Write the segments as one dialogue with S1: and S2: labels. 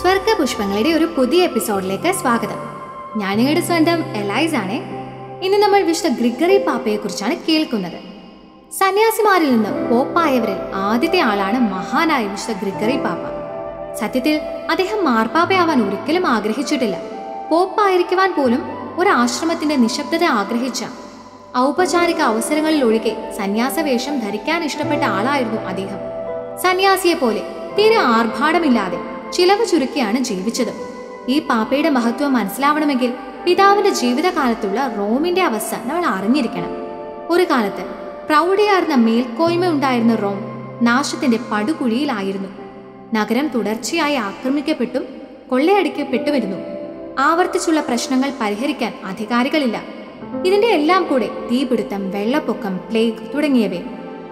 S1: സ്വർഗപുഷ്പങ്ങളുടെ ഒരു പുതിയ എപ്പിസോഡിലേക്ക് സ്വാഗതം. ഞാൻ നിങ്ങളുടെ സ്വന്തം എലൈസ് ആണ്. ഇന്ന് നമ്മൾ വിശുദ്ധ ഗ്രിഗറി പാപ്പയെക്കുറിച്ചാണ് കേൾക്കുന്നത്. സന്യാസിമാരിൽ നിന്ന് പോപ്പായവരിൽ ആദ്യത്തെ ആളാണ് മഹാനായ വിശുദ്ധ ഗ്രിഗറി പാപ്പ. സത്യത്തിൽ അദ്ദേഹം മാർപ്പാപ്പയാവാൻ ഒരിക്കലും ആഗ്രഹിച്ചിട്ടില്ല. പോപ്പായിരിക്കുവാൻ പോലും ഒരു ആശ്രമത്തിന്റെ നിശബ്ദത ആഗ്രഹിച്ച ഔപചാരിക അവസരങ്ങളിലൊഴികെ സന്യാസവേഷം ധരിക്കാൻ ഇഷ്ടപ്പെട്ട ആളായിരുന്നു അദ്ദേഹം. സന്യാസിയെ പോലെ തീരെ ആർഭാടമില്ലാതെ ചിലവ് ചുരുക്കിയാണ് ജീവിച്ചത്. ഈ പാപ്പയുടെ മഹത്വം മനസ്സിലാവണമെങ്കിൽ പിതാവിന്റെ ജീവിതകാലത്തുള്ള റോമിന്റെ അവസ്ഥ നമ്മൾ അറിഞ്ഞിരിക്കണം. ഒരു കാലത്ത് പ്രൗഢിയാർന്ന മേൽക്കോയ്മ ഉണ്ടായിരുന്ന റോം നാശത്തിന്റെ പടുകുഴിയിലായിരുന്നു. നഗരം തുടർച്ചയായി ആക്രമിക്കപ്പെട്ടും കൊള്ളയടിക്കപ്പെട്ടുവരുന്നു. ആവർത്തിച്ചുള്ള പ്രശ്നങ്ങൾ പരിഹരിക്കാൻ അധികാരികളില്ല. ഇതിന്റെ എല്ലാം കൂടെ തീപിടുത്തം വെള്ളപ്പൊക്കം പ്ലേഗ് തുടങ്ങിയവയെ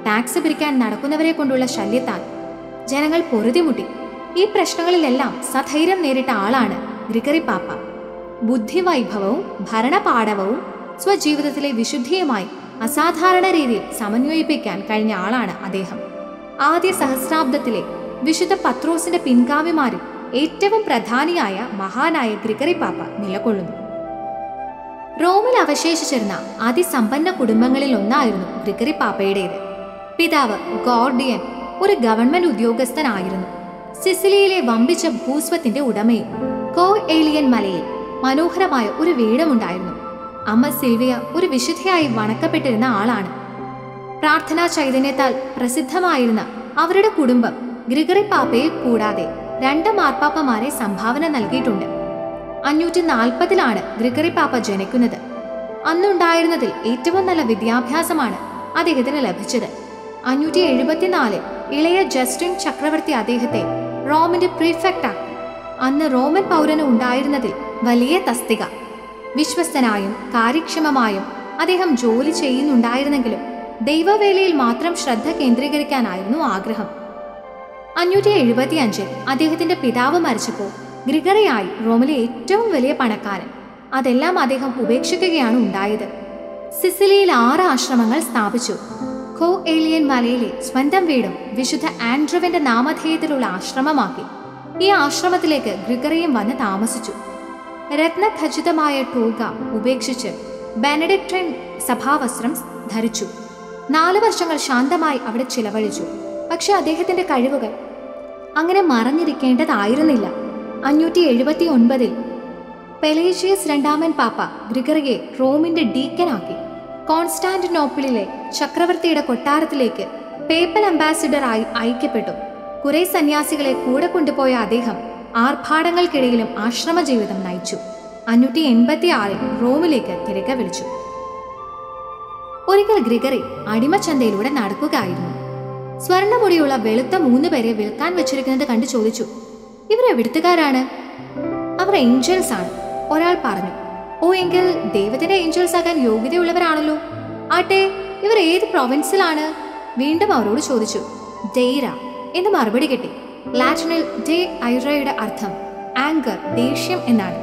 S1: ടാക്സ് പിരിക്കാൻ നടക്കുന്നവരെ കൊണ്ടുള്ള ശല്യത്താൽ ജനങ്ങൾ പൊറുതിമുട്ടി. ഈ പ്രശ്നങ്ങളിലെല്ലാം സധൈര്യം നേരിട്ട ആളാണ് ഗ്രിഗറി പാപ്പ. ബുദ്ധിവൈഭവവും ഭരണപാഠവവും സ്വജീവിതത്തിലെ വിശുദ്ധിയുമായി അസാധാരണ രീതിയിൽ സമന്വയിപ്പിക്കാൻ കഴിഞ്ഞ ആളാണ് അദ്ദേഹം. ആദ്യ സഹസ്രാബ്ദത്തിലെ വിശുദ്ധ പത്രോസിന്റെ പിൻഗാമിമാരിൽ ഏറ്റവും പ്രധാനിയായ മഹാനായ ഗ്രിഗറി പാപ്പ നിലകൊള്ളുന്നു. റോമിൽ അവശേഷിച്ചിരുന്ന അതിസമ്പന്ന കുടുംബങ്ങളിൽ ഒന്നായിരുന്നു ഗ്രിഗറി പാപ്പയുടേത്. പിതാവ് ഗോർഡിയൻ ഒരു ഗവൺമെന്റ് ഉദ്യോഗസ്ഥനായിരുന്നു. സിസിലിയിലെ വമ്പിച്ച ഭൂസ്വത്തിന്റെ ഉടമയും കോ ഏലിയൻ മലയിൽ മനോഹരമായ ഒരു വീടുമുണ്ടായിരുന്നു. അമ്മ സിൽവിയ ഒരു വിശുദ്ധയായി വണക്കപ്പെട്ടിരുന്ന ആളാണ്. പ്രാർത്ഥനാ ചൈതന്യത്താൽ പ്രസിദ്ധമായിരുന്ന അവരുടെ കുടുംബം ഗ്രിഗറി പാപ്പയെ കൂടാതെ രണ്ട് മാർപ്പാപ്പമാരെ സംഭാവന നൽകിയിട്ടുണ്ട്. അഞ്ഞൂറ്റി നാൽപ്പതിലാണ് ഗ്രിഗറി പാപ്പ ജനിക്കുന്നത്. അന്നുണ്ടായിരുന്നതിൽ ഏറ്റവും നല്ല വിദ്യാഭ്യാസമാണ് അദ്ദേഹത്തിന് ലഭിച്ചത്. അഞ്ഞൂറ്റി എഴുപത്തിനാലിൽ ഇളയ ജസ്റ്റിൻ ചക്രവർത്തി അദ്ദേഹത്തെ റോമിന്റെ പ്രീഫെക്റ്റ്. ആക്കി അന്ന് റോമൻ പൗരന് ഉണ്ടായിരുന്നതിൽ വലിയ തസ്തിക. വിശ്വസ്തനായും കാര്യക്ഷമമായും അദ്ദേഹം ജോലി ചെയ്യുന്നുണ്ടായിരുന്നെങ്കിലും ദൈവവേലയിൽ മാത്രം ശ്രദ്ധ കേന്ദ്രീകരിക്കാനായിരുന്നു ആഗ്രഹം. അഞ്ഞൂറ്റി എഴുപത്തി അഞ്ചിൽ അദ്ദേഹത്തിന്റെ പിതാവ് മരിച്ചപ്പോൾ ഗ്രിഗറിയായി റോമിലെ ഏറ്റവും വലിയ പണക്കാരൻ. അതെല്ലാം അദ്ദേഹം ഉപേക്ഷിക്കുകയാണ് ഉണ്ടായത്. സിസിലിയിൽ ആറ് ആശ്രമങ്ങൾ സ്ഥാപിച്ചു. ഖോ ഏലിയൻ മലയിലെ സ്വന്തം വീടും വിശുദ്ധ ആൻഡ്രുവിന്റെ നാമധേയത്തിലുള്ള ആശ്രമമാക്കി. ഈ ആശ്രമത്തിലേക്ക് ഗ്രിഗറിയും വന്ന് താമസിച്ചു. രത്നഖചിതമായ ടൂക ഉപേക്ഷിച്ച് ബെനഡിക്ട്രൻ സഭാവസ്ത്രം ധരിച്ചു. നാല് വർഷങ്ങൾ ശാന്തമായി അവിടെ ചിലവഴിച്ചു. പക്ഷെ അദ്ദേഹത്തിന്റെ കഴിവുകൾ അങ്ങനെ മറഞ്ഞിരിക്കേണ്ടതായിരുന്നില്ല. അഞ്ഞൂറ്റി എഴുപത്തി ഒൻപതിൽ പെലേഷ്യസ് രണ്ടാമൻ പാപ്പ ഗ്രിഗറിയെ റോമിന്റെ ഡീക്കനാക്കി. കോൺസ്റ്റാന്റിനോപ്പിളിലെ ചക്രവർത്തിയുടെ കൊട്ടാരത്തിലേക്ക് പേപ്പൽ അംബാസിഡറായി അയക്കപ്പെട്ടു. കുറെ സന്യാസികളെ കൂടെ കൊണ്ടുപോയ അദ്ദേഹം ആർഭാടങ്ങൾക്കിടയിലും ആശ്രമ ജീവിതം നയിച്ചു. അഞ്ഞൂറ്റി എൺപത്തി ആറിൽ റോമിലേക്ക് തിരികെ വിളിച്ചു. ഒരിക്കൽ ഗ്രിഗറി അടിമച്ചന്തയിലൂടെ നടക്കുകയായിരുന്നു. സ്വർണമുടിയുള്ള വെളുത്ത മൂന്ന് പേരെ വിൽക്കാൻ വെച്ചിരിക്കുന്നത് കണ്ട് ചോദിച്ചു ഇവരെ വിടുത്തുകാരാണ്? അവർ ഏഞ്ചൽസ് ആണ് ഒരാൾ പറഞ്ഞു. ഓ എങ്കിൽ ദൈവത്തിന്റെ ഏഞ്ചൽസ് ആകാൻ യോഗ്യതയുള്ളവരാണല്ലോ. ആട്ടെ ഇവർ ഏത് പ്രൊവിൻസിലാണ് വീണ്ടും അവരോട് ചോദിച്ചു. ഡെയ്ര എന്ന് മറുപടി കിട്ടി. ലാറ്റിനിൽ ഡേ ഐറയുടെ അർത്ഥം ആങ്കർ ദേഷ്യം എന്നാണ്.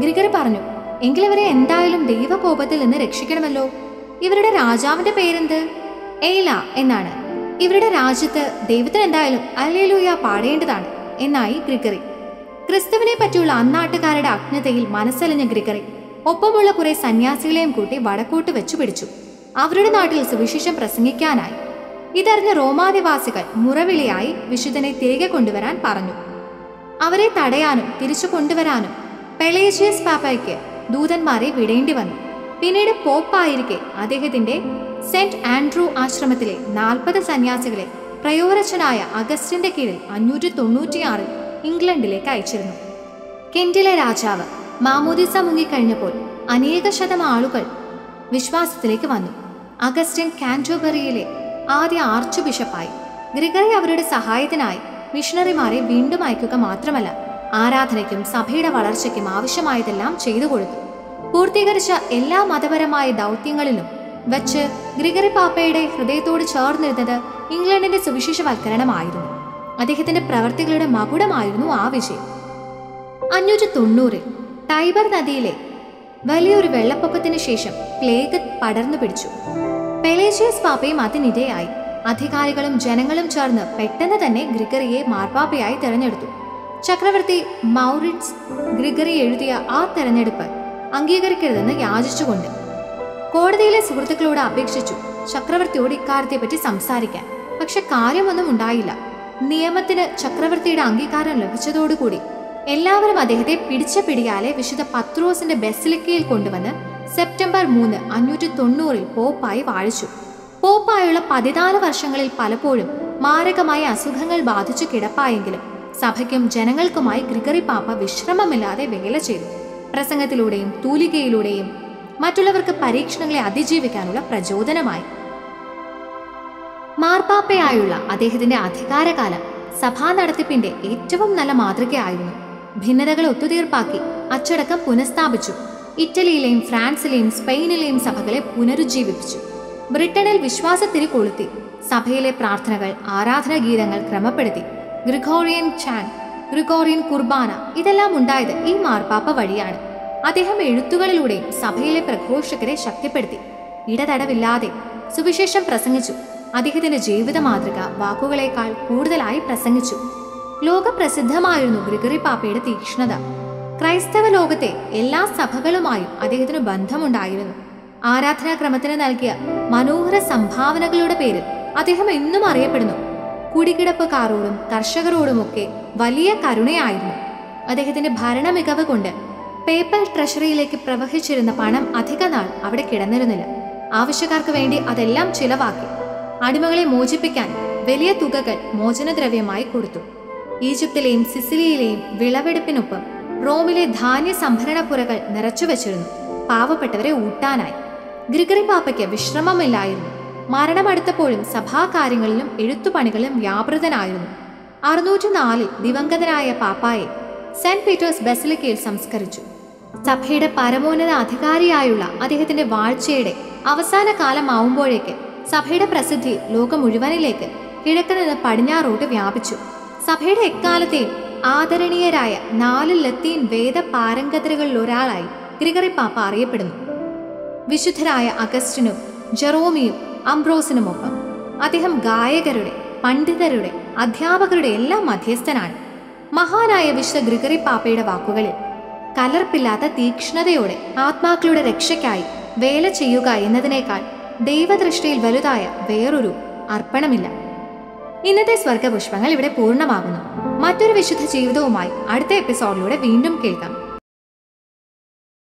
S1: ഗ്രിഗറി പറഞ്ഞു എങ്കിൽ ഇവരെ എന്തായാലും ദൈവകോപത്തിൽ നിന്ന് രക്ഷിക്കണമല്ലോ. ഇവരുടെ രാജാവിന്റെ പേരെന്ത്? എയ്ല എന്നാണ്. ഇവരുടെ രാജ്യത്ത് ദൈവത്തിന് എന്തായാലും അല്ലേലൂയ പാടേണ്ടതാണ് എന്നായി ഗ്രിഗറി. ക്രിസ്തുവിനെ പറ്റിയുള്ള അന്നാട്ടുകാരുടെ അജ്ഞതയിൽ മനസ്സലിഞ്ഞ ഗ്രിഗറി. ഒപ്പമുള്ള കുറെ സന്യാസികളെയും കൂട്ടി വടക്കോട്ട് വെച്ചു പിടിച്ചു. അവരുടെ നാട്ടിൽ സുവിശേഷം പ്രസംഗിക്കാനായി. ഇതറിഞ്ഞ റോമാനിവാസികൾ മുറവിളിയായി വിശുദ്ധനെ തിരികെ കൊണ്ടുവരാൻ പറഞ്ഞു. അവരെ തടയാനും തിരിച്ചു കൊണ്ടുവരാനും പെളേഷ്യസ് പാപ്പയ്ക്ക് ദൂതന്മാരെ വിടേണ്ടി വന്നു. പിന്നീട് പോപ്പായിരിക്കെ അദ്ദേഹത്തിന്റെ സെന്റ് ആൻഡ്രൂ ആശ്രമത്തിലെ നാൽപ്പത് സന്യാസികളെ പ്രയോരച്ചനായ അഗസ്റ്റിന്റെ കീഴിൽ അഞ്ഞൂറ്റി തൊണ്ണൂറ്റിയാറിൽ ഇംഗ്ലണ്ടിലേക്ക് അയച്ചിരുന്നു. കെന്റിലെ രാജാവ് മാമോദിസ മുങ്ങിക്കഴിഞ്ഞപ്പോൾ അനേക ശതം ആളുകൾ വിശ്വാസത്തിലേക്ക് വന്നു. അഗസ്റ്റിൻ കാന്റോബറിയിലെ ആദ്യ ആർച്ച് ബിഷപ്പായി ഗ്രിഗറി അവരുടെ സഹായത്തിനായി മിഷണറിമാരെ വീണ്ടും അയക്കുക മാത്രമല്ല ആരാധനയ്ക്കും സഭയുടെ വളർച്ചയ്ക്കും ആവശ്യമായതെല്ലാം ചെയ്തു കൊടുത്തു. പൂർത്തീകരിച്ച എല്ലാ മതപരമായ ദൗത്യങ്ങളിലും വച്ച് ഗ്രിഗറി പാപ്പയുടെ ഹൃദയത്തോട് ചേർന്നിരുന്നത് ഇംഗ്ലണ്ടിന്റെ സുവിശേഷവൽക്കരണമായിരുന്നു. അദ്ദേഹത്തിന്റെ പ്രവർത്തികളുടെ മകുടമായിരുന്നു ആ വിജയം. അഞ്ഞൂറ്റി തൊണ്ണൂറിൽ ടൈബർ നദിയിലെ വലിയൊരു വെള്ളപ്പൊക്കത്തിന് ശേഷം പ്ലേഗ് പടർന്നു പിടിച്ചു. പെലേഷ്യസ് പാപ്പയും അതിനിരയായി. അധികാരികളും ജനങ്ങളും ചേർന്ന് പെട്ടെന്ന് തന്നെ ഗ്രിഗറിയെ മാർപ്പാപ്പയായി തിരഞ്ഞെടുത്തു. ചക്രവർത്തി മൗറിറ്റ്സ് ഗ്രിഗറി എഴുതിയ ആ തെരഞ്ഞെടുപ്പ് അംഗീകരിക്കരുതെന്ന് യാചിച്ചുകൊണ്ട് കോടതിയിലെ സുഹൃത്തുക്കളോട് അപേക്ഷിച്ചു ചക്രവർത്തിയോട് ഇക്കാര്യത്തെപ്പറ്റി സംസാരിക്കാൻ. പക്ഷെ കാര്യമൊന്നും ഉണ്ടായില്ല. നിയമത്തിന് ചക്രവർത്തിയുടെ അംഗീകാരം ലഭിച്ചതോടുകൂടി എല്ലാവരും അദ്ദേഹത്തെ പിടിച്ച പിടിയാലെ വിശുദ്ധ പത്രോസിന്റെ ബെസിലിക്കയിൽ കൊണ്ടുവന്ന് സെപ്റ്റംബർ മൂന്ന് അഞ്ഞൂറ്റി തൊണ്ണൂറിൽ പോപ്പായി വാഴിച്ചു. പോപ്പായുള്ള പതിനാല് വർഷങ്ങളിൽ പലപ്പോഴും മാരകമായ അസുഖങ്ങൾ ബാധിച്ചു കിടപ്പായെങ്കിലും സഭയ്ക്കും ജനങ്ങൾക്കുമായി ഗ്രിഗറി പാപ്പ വിശ്രമമില്ലാതെ വേല ചെയ്തു. പ്രസംഗത്തിലൂടെയും തൂലികയിലൂടെയും മറ്റുള്ളവർക്ക് പരീക്ഷണങ്ങളെ അതിജീവിക്കാനുള്ള പ്രചോദനമായി. മാർപ്പാപ്പയായുള്ള അദ്ദേഹത്തിന്റെ അധികാരകാലം സഭാ നടത്തിപ്പിന്റെ ഏറ്റവും നല്ല മാതൃകയായിരുന്നു. ഭിന്നതകൾ ഒത്തുതീർപ്പാക്കി അച്ചടക്കം പുനഃസ്ഥാപിച്ചു. ഇറ്റലിയിലെയും ഫ്രാൻസിലെയും സ്പെയിനിലെയും സഭകളെ പുനരുജ്ജീവിപ്പിച്ചു. ബ്രിട്ടനിൽ വിശ്വാസത്തിരി കൊളുത്തി. സഭയിലെ പ്രാർത്ഥനകൾ ആരാധനാ ഗീതങ്ങൾ ക്രമപ്പെടുത്തി. ഗ്രിഗോറിയൻ ചാൻ ഗ്രിഗോറിയൻ കുർബാന ഇതെല്ലാം ഉണ്ടായത് ഈ മാർപ്പാപ്പ വഴിയാണ്. അദ്ദേഹം എഴുത്തുകളിലൂടെയും സഭയിലെ പ്രഘോഷകരെ ശക്തിപ്പെടുത്തി. ഇടതടവില്ലാതെ സുവിശേഷം പ്രസംഗിച്ചു. അദ്ദേഹത്തിന്റെ ജീവിത മാതൃക വാക്കുകളേക്കാൾ കൂടുതലായി പ്രസംഗിച്ചു. ലോകപ്രസിദ്ധമായിരുന്നു ഗ്രിഗറി പാപ്പയുടെ തീക്ഷ്ണത. ക്രൈസ്തവ ലോകത്തെ എല്ലാ സഭകളുമായും അദ്ദേഹത്തിന് ബന്ധമുണ്ടായിരുന്നു. ആരാധനാക്രമത്തിന് നൽകിയ മനോഹര സംഭാവനകളുടെ പേരിൽ അദ്ദേഹം എന്നും അറിയപ്പെടുന്നു. കുടികിടപ്പുകാരോടും കർഷകരോടുമൊക്കെ വലിയ കരുണയായിരുന്നു. അദ്ദേഹത്തിന്റെ ഭരണ മികവ് കൊണ്ട് പേപ്പൽ ട്രഷറിയിലേക്ക് പ്രവഹിച്ചിരുന്ന പണം അധിക നാൾ അവിടെ കിടന്നിരുന്നില്ല. ആവശ്യക്കാർക്ക് വേണ്ടി അതെല്ലാം ചിലവാക്കി. അടിമകളെ മോചിപ്പിക്കാൻ വലിയ തുകകൾ മോചനദ്രവ്യമായി കൊടുത്തു. ഈജിപ്തിലെയും സിസിലിയിലെയും വിളവെടുപ്പിനൊപ്പം റോമിലെ ധാന്യ സംഭരണപ്പുരകൾ നിറച്ചു വച്ചിരുന്നു. പാവപ്പെട്ടവരെ ഊട്ടാനായി. ഗ്രിഗറി പാപ്പയ്ക്ക് വിശ്രമമില്ലായിരുന്നു. മരണമടുത്തപ്പോഴും സഭാകാര്യങ്ങളിലും എഴുത്തുപണികളിലും വ്യാപൃതനായിരുന്നു. അറുന്നൂറ്റി നാലിൽ ദിവംഗതനായ പാപ്പായെ സെന്റ് പീറ്റേഴ്സ് ബെസിലിക്കയിൽ സംസ്കരിച്ചു. സഭയുടെ പരമോന്നത അധികാരിയായുള്ള അദ്ദേഹത്തിന്റെ വാഴ്ചയുടെ അവസാന കാലമാവുമ്പോഴേക്ക് സഭയുടെ പ്രസിദ്ധി ലോകം മുഴുവനിലേക്ക് കിഴക്ക് നിന്ന് പടിഞ്ഞാറോട്ട് വ്യാപിച്ചു. സഭയുടെ എക്കാലത്തെയും ആദരണീയരായ നാല് ലത്തീൻ വേദ പാരംഗതരകളിൽ ഒരാളായി ഗ്രിഗറി പാപ്പ അറിയപ്പെടുന്നു. വിശുദ്ധരായ അഗസ്റ്റിനും ജെറോമിയും അംബ്രോസിനുമൊപ്പം അദ്ദേഹം ഗായകരുടെ പണ്ഡിതരുടെ അധ്യാപകരുടെ എല്ലാം മധ്യസ്ഥനാണ്. മഹാനായ വിശുദ്ധ ഗ്രിഗറി പാപ്പയുടെ വാക്കുകളിൽ കലർപ്പില്ലാത്ത തീക്ഷ്ണതയോടെ ആത്മാക്കളുടെ രക്ഷയ്ക്കായി വേല ചെയ്യുക എന്നതിനേക്കാൾ ദൈവദൃഷ്ടിയിൽ വലുതായ വേറൊരു അർപ്പണമില്ല. ഇന്നത്തെ സ്വർഗപുഷ്പങ്ങൾ ഇവിടെ പൂർണമാകുന്നു. മറ്റൊരു വിശുദ്ധ ജീവിതവുമായി അടുത്ത എപ്പിസോഡിലൂടെ വീണ്ടും കേൾക്കാം.